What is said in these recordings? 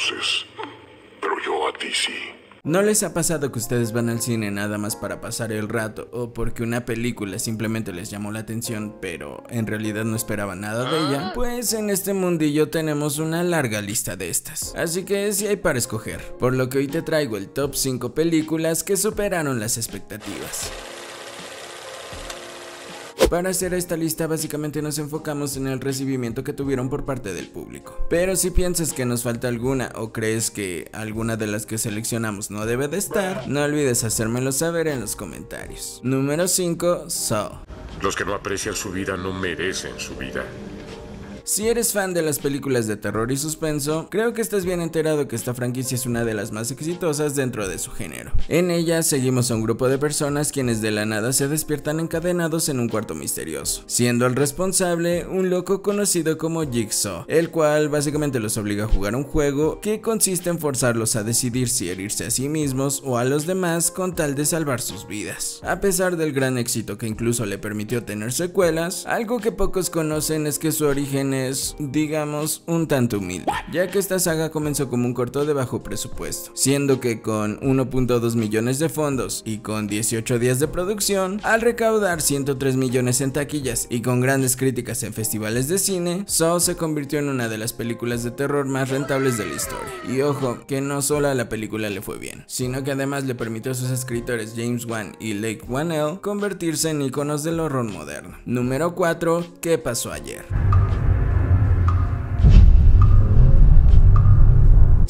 conoces, pero yo a ti sí. ¿No les ha pasado que ustedes van al cine nada más para pasar el rato o porque una película simplemente les llamó la atención pero en realidad no esperaban nada de ella? Pues en este mundillo tenemos una larga lista de estas, así que sí hay para escoger, por lo que hoy te traigo el top 5 películas que superaron las expectativas. Para hacer esta lista básicamente nos enfocamos en el recibimiento que tuvieron por parte del público. Pero si piensas que nos falta alguna o crees que alguna de las que seleccionamos no debe de estar, no olvides hacérmelo saber en los comentarios. Número 5, Saw. Los que no aprecian su vida no merecen su vida. Si eres fan de las películas de terror y suspenso, creo que estás bien enterado que esta franquicia es una de las más exitosas dentro de su género. En ella seguimos a un grupo de personas quienes de la nada se despiertan encadenados en un cuarto misterioso, siendo el responsable un loco conocido como Jigsaw, el cual básicamente los obliga a jugar un juego que consiste en forzarlos a decidir si herirse a sí mismos o a los demás con tal de salvar sus vidas. A pesar del gran éxito que incluso le permitió tener secuelas, algo que pocos conocen es que su origen digamos, un tanto humilde, ya que esta saga comenzó como un corto de bajo presupuesto, siendo que con 1.2 millones de fondos y con 18 días de producción, al recaudar 103 millones en taquillas y con grandes críticas en festivales de cine, Saw se convirtió en una de las películas de terror más rentables de la historia. Y ojo, que no solo a la película le fue bien, sino que además le permitió a sus escritores James Wan y Lake Whannell convertirse en iconos del horror moderno. Número 4, ¿qué pasó ayer?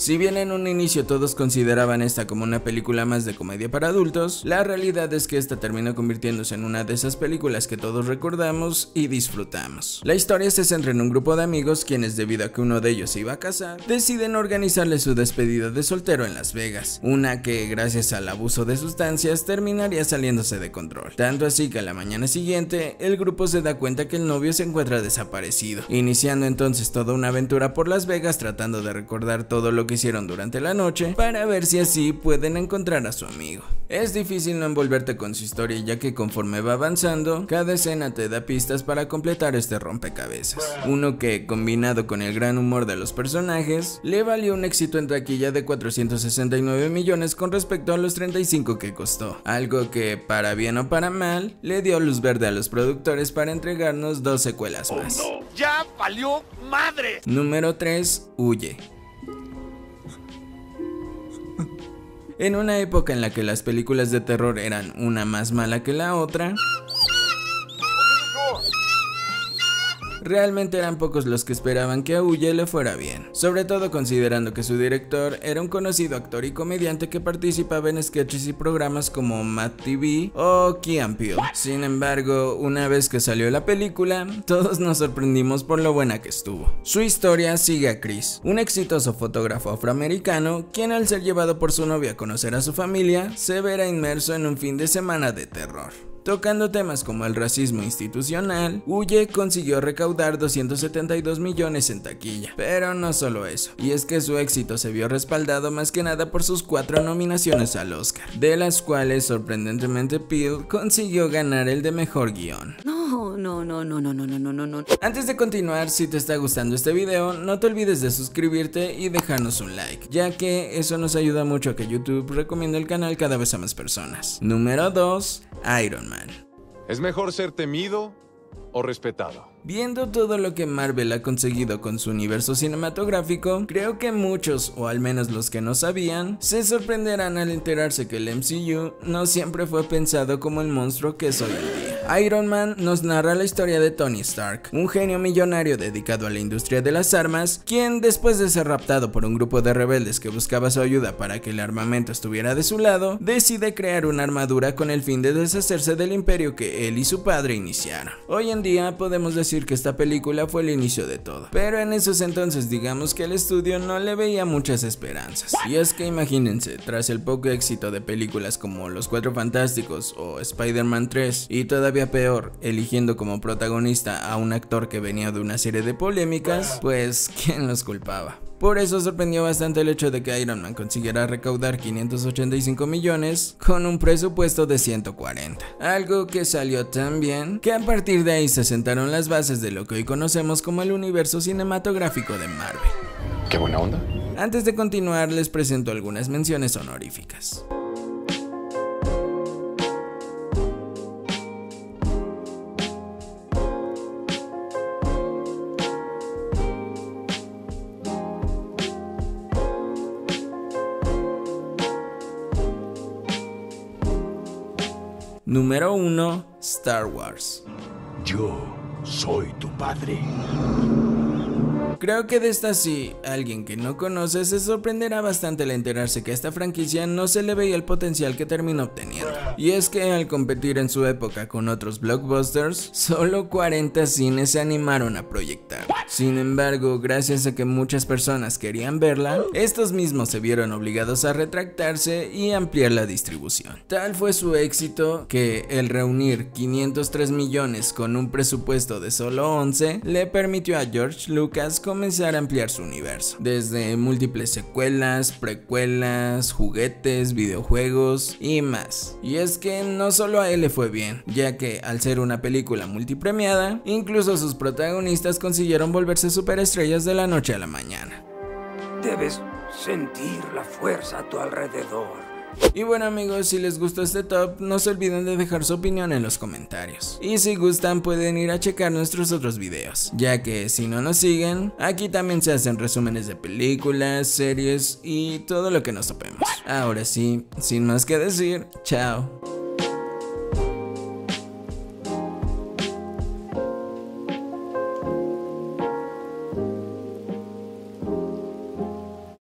Si bien en un inicio todos consideraban esta como una película más de comedia para adultos, la realidad es que esta terminó convirtiéndose en una de esas películas que todos recordamos y disfrutamos. La historia se centra en un grupo de amigos quienes debido a que uno de ellos se iba a casar, deciden organizarle su despedida de soltero en Las Vegas, una que gracias al abuso de sustancias terminaría saliéndose de control. Tanto así que a la mañana siguiente el grupo se da cuenta que el novio se encuentra desaparecido, iniciando entonces toda una aventura por Las Vegas tratando de recordar todo lo que hicieron durante la noche para ver si así pueden encontrar a su amigo. Es difícil no envolverte con su historia ya que conforme va avanzando, cada escena te da pistas para completar este rompecabezas. Uno que, combinado con el gran humor de los personajes, le valió un éxito en taquilla de 469 millones con respecto a los 35 que costó. Algo que, para bien o para mal, le dio luz verde a los productores para entregarnos dos secuelas más. ¡Ya valió madre! Número 3. Huye. En una época en la que las películas de terror eran una más mala que la otra, realmente eran pocos los que esperaban que a Huye le fuera bien, sobre todo considerando que su director era un conocido actor y comediante que participaba en sketches y programas como Mad TV o Peele. Sin embargo, una vez que salió la película, todos nos sorprendimos por lo buena que estuvo. Su historia sigue a Chris, un exitoso fotógrafo afroamericano, quien al ser llevado por su novia a conocer a su familia, se verá inmerso en un fin de semana de terror. Tocando temas como el racismo institucional, Huye consiguió recaudar 272 millones en taquilla. Pero no solo eso, y es que su éxito se vio respaldado más que nada por sus cuatro nominaciones al Oscar, de las cuales sorprendentemente Peel consiguió ganar el de mejor guion. No, no, no, no, no, no, no, no, no. Antes de continuar, si te está gustando este video, no te olvides de suscribirte y dejarnos un like, ya que eso nos ayuda mucho a que YouTube recomiende el canal cada vez a más personas. Número 2, Iron Man. ¿Es mejor ser temido o respetado? Viendo todo lo que Marvel ha conseguido con su universo cinematográfico, creo que muchos, o al menos los que no sabían, se sorprenderán al enterarse que el MCU no siempre fue pensado como el monstruo que es hoy en día. Iron Man nos narra la historia de Tony Stark, un genio millonario dedicado a la industria de las armas, quien después de ser raptado por un grupo de rebeldes que buscaba su ayuda para que el armamento estuviera de su lado, decide crear una armadura con el fin de deshacerse del imperio que él y su padre iniciaron. Hoy en día podemos decir que esta película fue el inicio de todo, pero en esos entonces digamos que el estudio no le veía muchas esperanzas. Y es que imagínense, tras el poco éxito de películas como Los Cuatro Fantásticos o Spider-Man 3 y todavía peor, eligiendo como protagonista a un actor que venía de una serie de polémicas, pues ¿quién los culpaba? Por eso sorprendió bastante el hecho de que Iron Man consiguiera recaudar 585 millones con un presupuesto de 140. Algo que salió tan bien que a partir de ahí se sentaron las bases de lo que hoy conocemos como el universo cinematográfico de Marvel. Qué buena onda. Antes de continuar les presento algunas menciones honoríficas. Número 1. Star Wars. Yo soy tu padre. Creo que de esta sí, alguien que no conoce se sorprenderá bastante al enterarse que a esta franquicia no se le veía el potencial que terminó obteniendo. Y es que al competir en su época con otros blockbusters, solo 40 cines se animaron a proyectar. Sin embargo, gracias a que muchas personas querían verla, estos mismos se vieron obligados a retractarse y ampliar la distribución. Tal fue su éxito que el reunir 503 millones con un presupuesto de solo 11 le permitió a George Lucas comenzar a ampliar su universo, desde múltiples secuelas, precuelas, juguetes, videojuegos y más. Y es que no solo a él le fue bien, ya que al ser una película multipremiada, incluso sus protagonistas consiguieron volverse superestrellas de la noche a la mañana. Debes sentir la fuerza a tu alrededor. Y bueno amigos, si les gustó este top, no se olviden de dejar su opinión en los comentarios. Y si gustan pueden ir a checar nuestros otros videos, ya que si no nos siguen, aquí también se hacen resúmenes de películas, series y todo lo que nos topemos. Ahora sí, sin más que decir, chao.